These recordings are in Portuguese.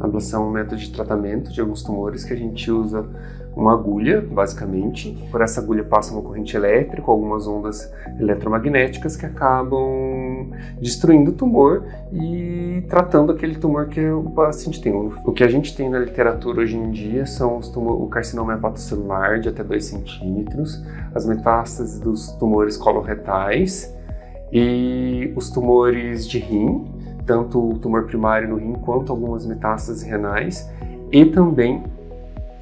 A ablação é um método de tratamento de alguns tumores que a gente usa uma agulha, basicamente. Por essa agulha passa uma corrente elétrica, algumas ondas eletromagnéticas que acabam destruindo o tumor e tratando aquele tumor que o paciente tem. O que a gente tem na literatura hoje em dia são os tumor, o carcinoma hepatocelular de até 2 centímetros, as metástases dos tumores coloretais e os tumores de rim, tanto o tumor primário no rim quanto algumas metástases renais, e também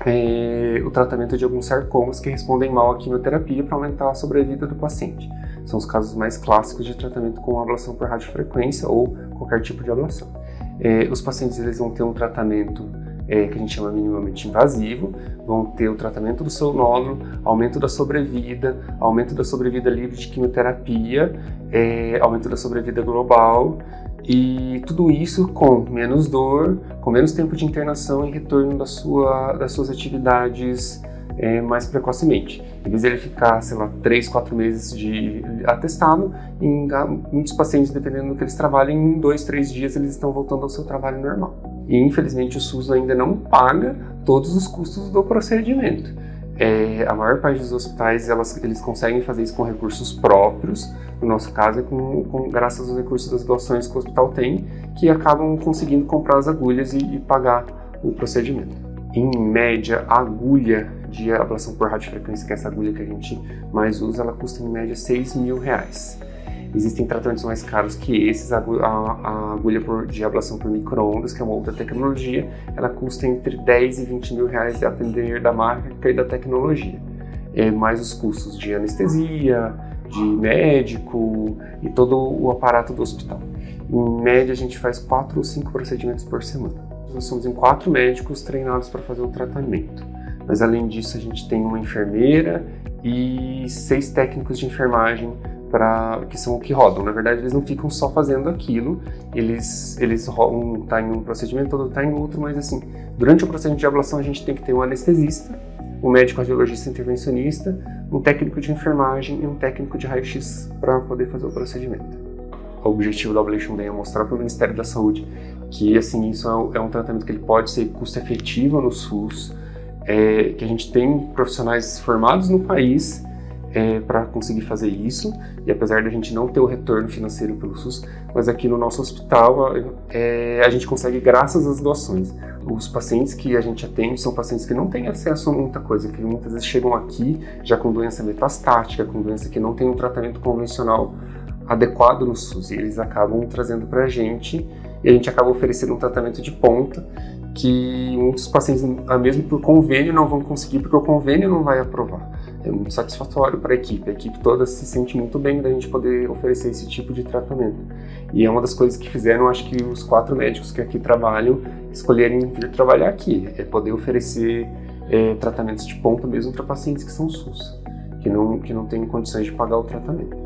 é, o tratamento de alguns sarcomas que respondem mal à quimioterapia para aumentar a sobrevida do paciente. São os casos mais clássicos de tratamento com ablação por radiofrequência ou qualquer tipo de ablação. É, os pacientes eles vão ter um tratamento é, que a gente chama minimamente invasivo, vão ter o tratamento do seu nódulo, aumento da sobrevida, aumento da sobrevida livre de quimioterapia, é, aumento da sobrevida global e tudo isso com menos dor, com menos tempo de internação e retorno da sua, das suas atividades é, mais precocemente. Em vez de ele ficar, sei lá, 3, 4 meses de atestado, em muitos pacientes, dependendo do que eles trabalham, em 2, 3 dias eles estão voltando ao seu trabalho normal. E infelizmente o SUS ainda não paga todos os custos do procedimento. É, a maior parte dos hospitais elas, eles conseguem fazer isso com recursos próprios, no nosso caso é com, com, graças aos recursos das doações que o hospital tem, que acabam conseguindo comprar as agulhas e, e pagar o procedimento. Em média, a agulha de ablação por radiofrequência, que é essa agulha que a gente mais usa, ela custa em média 6 mil reais. Existem tratamentos mais caros que esses, a, agulha por, de ablação por microondas, que é uma outra tecnologia, ela custa entre 10 e 20 mil reais a depender da marca e da tecnologia. É, mais os custos de anestesia, de médico e todo o aparato do hospital. Em média, a gente faz 4 ou 5 procedimentos por semana. Nós somos em quatro médicos treinados para fazer o tratamento. Mas além disso, a gente tem uma enfermeira e seis técnicos de enfermagem para que são que rodam. Na verdade, eles não ficam só fazendo aquilo, eles eles um tá em um procedimento, outro tá em outro, mas assim, durante o procedimento de ablação a gente tem que ter um anestesista, um médico radiologista intervencionista, um técnico de enfermagem e um técnico de raio-x para poder fazer o procedimento. O objetivo do Ablation Day é mostrar para o Ministério da Saúde que assim isso é um tratamento que ele pode ser custo efetivo no SUS, é, que a gente tem profissionais formados no país é, para conseguir fazer isso, e apesar da gente não ter o retorno financeiro pelo SUS, mas aqui no nosso hospital é, a gente consegue graças às doações. Os pacientes que a gente atende são pacientes que não têm acesso a muita coisa, que muitas vezes chegam aqui já com doença metastática, com doença que não tem um tratamento convencional adequado no SUS, e eles acabam trazendo para a gente, e a gente acaba oferecendo um tratamento de ponta que muitos pacientes, mesmo por convênio, não vão conseguir porque o convênio não vai aprovar. É muito satisfatório para a equipe. A equipe toda se sente muito bem da gente poder oferecer esse tipo de tratamento. E é uma das coisas que fizeram, acho que os quatro médicos que aqui trabalham escolherem vir trabalhar aqui, é poder oferecer é, tratamentos de ponta mesmo para pacientes que são SUS, que não, que não têm condições de pagar o tratamento.